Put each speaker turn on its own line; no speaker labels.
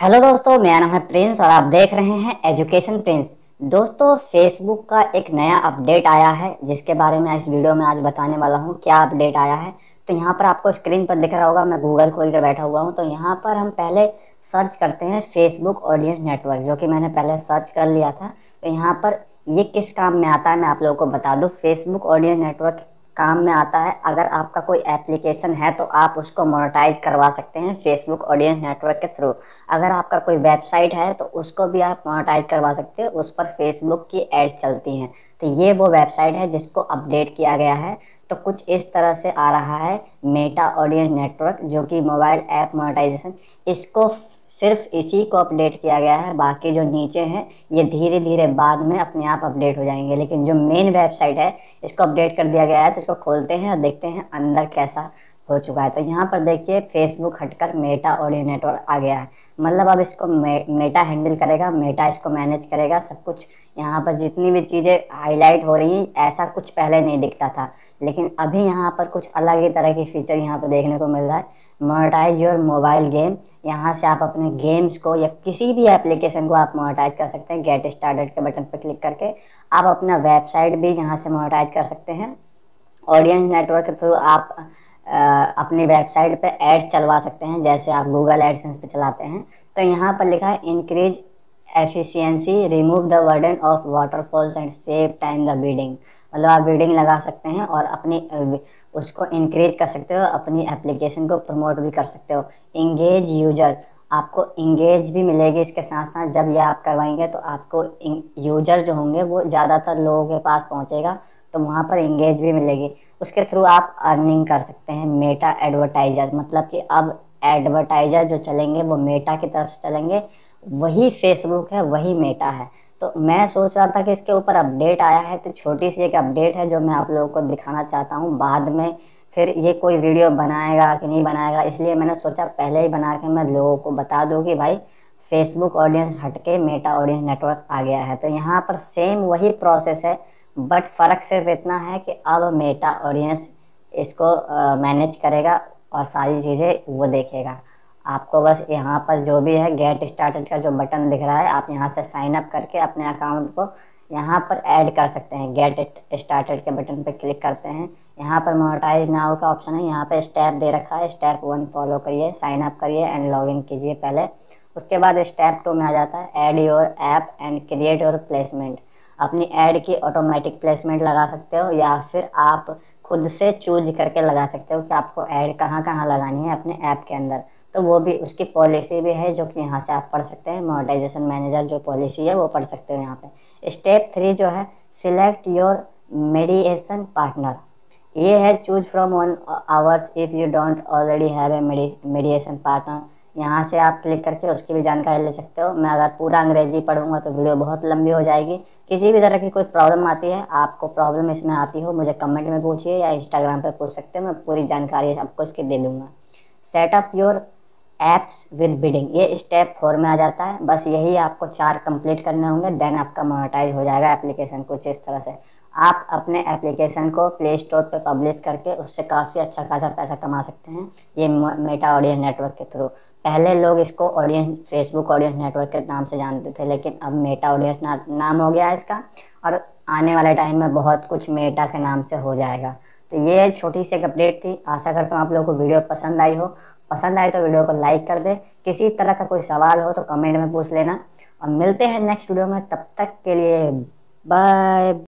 Hello दोस्तों, मेरा नाम है प्रिंस और आप देख रहे हैं एजुकेशन प्रिंस दोस्तों फेसबुक का एक नया अपडेट आया है, जिसके बारे में इस वीडियो में आज बताने वाला हूँ क्या अपडेट आया है। तो यहाँ पर आपको स्क्रीन पर दिख रहा होगा, मैं गूगल खोल कर बैठा हुआ हूँ। तो यहाँ पर हम पहले सर्च करते हैं फेसबुक ऑडियंस नेटवर्क जो कि मैंने पहले सर्च कर लिया था। तो यहाँ पर ये किस काम में आता है, मैं आप लोगों को बता दूँ। फेसबुक ऑडियंस नेटवर्क काम में आता है, अगर आपका कोई एप्लीकेशन है तो आप उसको मोनेटाइज करवा सकते हैं फेसबुक ऑडियंस नेटवर्क के थ्रू अगर आपका कोई वेबसाइट है तो उसको भी आप मोनेटाइज करवा सकते हैं, उस पर फेसबुक की एड्स चलती हैं। तो ये वो वेबसाइट है जिसको अपडेट किया गया है। तो कुछ इस तरह से आ रहा है मेटा ऑडियंस नेटवर्क जो कि मोबाइल ऐप मोनेटाइजेशन इसको सिर्फ़ इसी को अपडेट किया गया है बाकी जो नीचे हैं ये धीरे धीरे बाद में अपने आप अपडेट हो जाएँगे। लेकिन जो मेन वेबसाइट है इसको अपडेट कर दिया गया है तो इसको खोलते हैं और देखते हैं अंदर कैसा हो चुका है। तो यहाँ पर देखिए फेसबुक हटकर मेटा ऑडियो नेटवर्क आ गया है। मतलब अब इसको मे, मेटा हैंडल करेगा मेटा इसको मैनेज करेगा सब कुछ यहाँ पर जितनी भी चीज़ें हाईलाइट हो रही हैं ऐसा कुछ पहले नहीं दिखता था। लेकिन अभी यहाँ पर कुछ अलग ही तरह की फीचर यहाँ पर देखने को मिल रहा है। मोनेटाइज योर मोबाइल गेम यहाँ से आप अपने गेम्स को या किसी भी एप्लीकेशन को आप मोनेटाइज कर सकते हैं। गेट स्टार्टेड के बटन पर क्लिक करके। आप अपना वेबसाइट भी यहाँ से मोनेटाइज कर सकते हैं। ऑडियंस नेटवर्क के थ्रू आप आ, अपनी वेबसाइट पे एड्स चलवा सकते हैं। जैसे आप गूगल एडसेंस पे चलाते हैं। तो यहाँ पर लिखा है increase efficiency remove the burden of waterfalls and save time the bidding मतलब आप बीडिंग लगा सकते हैं और अपनी उसको इंक्रेज कर सकते हो, अपनी एप्लीकेशन को प्रमोट भी कर सकते हो। इंगेज यूज़र आपको इंगेज भी मिलेगी इसके साथ साथ जब ये आप करवाएँगे तो आपको यूज़र जो होंगे वो ज़्यादातर लोगों के पास पहुँचेगा तो वहाँ पर इंगेज भी मिलेगी। उसके थ्रू आप अर्निंग कर सकते हैं मेटा एडवर्टाइजर मतलब कि अब एडवर्टाइजर जो चलेंगे वो मेटा की तरफ़ से चलेंगे, वही फेसबुक है, वही मेटा है। तो मैं सोच रहा था कि इसके ऊपर अपडेट आया है तो छोटी सी एक अपडेट है जो मैं आप लोगों को दिखाना चाहता हूँ। बाद में फिर ये कोई वीडियो बनाएगा कि नहीं बनाएगा, इसलिए मैंने सोचा पहले ही बना के मैं लोगों को बता दूँ कि भाई फेसबुक ऑडियंस हटके मेटा ऑडियंस नेटवर्क आ गया है। तो यहाँ पर सेम वही प्रोसेस है बट फ़र्क सिर्फ़ इतना है कि अब मेटा ऑडियंस इसको मैनेज करेगा और सारी चीज़ें वो देखेगा। आपको बस यहाँ पर जो भी है गेट स्टार्टेड का जो बटन दिख रहा है, आप यहाँ से साइन अप करके अपने अकाउंट को यहाँ पर ऐड कर सकते हैं। गेट स्टार्टेड के बटन पर क्लिक करते हैं। यहाँ पर मोनेटाइज नाउ का ऑप्शन है। यहाँ पर स्टेप दे रखा है। स्टेप वन फॉलो करिए साइन अप करिए एंड लॉग इन कीजिए पहले। उसके बाद स्टेप टू में आ जाता है। Add your app and create your placement अपनी ऐड की ऑटोमेटिक प्लेसमेंट लगा सकते हो या फिर आप खुद से चूज़ करके लगा सकते हो कि आपको ऐड कहाँ कहाँ लगानी है अपने ऐप के अंदर। तो वो भी उसकी पॉलिसी भी है जो कि यहाँ से आप पढ़ सकते हैं मोनेटाइजेशन मैनेजर जो पॉलिसी है वो पढ़ सकते हो यहाँ पे। स्टेप थ्री जो है सिलेक्ट योर मेडिएशन पार्टनर ये है choose from one ours if you don't already have a mediation partner यहाँ से आप क्लिक करके उसकी भी जानकारी ले सकते हो। मैं अगर पूरा अंग्रेज़ी पढ़ूँगा तो वीडियो बहुत लंबी हो जाएगी। किसी भी तरह की कोई प्रॉब्लम आती है, आपको प्रॉब्लम इसमें आती हो, मुझे कमेंट में पूछिए या इंस्टाग्राम पर पूछ सकते हो, मैं पूरी जानकारी आपको इसकी दे दूँगा। Setup your apps with bidding ये स्टेप फोर में आ जाता है। बस यही आपको चार कंप्लीट करने होंगे देन आपका मोनेटाइज हो जाएगा एप्लीकेशन कुछ इस तरह से। आप अपने एप्लीकेशन को प्ले स्टोर पर पब्लिश करके उससे काफ़ी अच्छा खासा पैसा कमा सकते हैं ये मेटा ऑडियंस नेटवर्क के थ्रू पहले लोग इसको ऑडियंस फेसबुक ऑडियंस नेटवर्क के नाम से जानते थे लेकिन अब मेटा ऑडियंस ना, नाम हो गया इसका और आने वाले टाइम में बहुत कुछ मेटा के नाम से हो जाएगा। तो ये छोटी सी एक अपडेट थी। आशा करता हूँ आप लोगों को वीडियो पसंद आई हो। पसंद आए तो वीडियो को लाइक कर दे। किसी तरह का कोई सवाल हो तो कमेंट में पूछ लेना। और मिलते हैं नेक्स्ट वीडियो में। तब तक के लिए बाय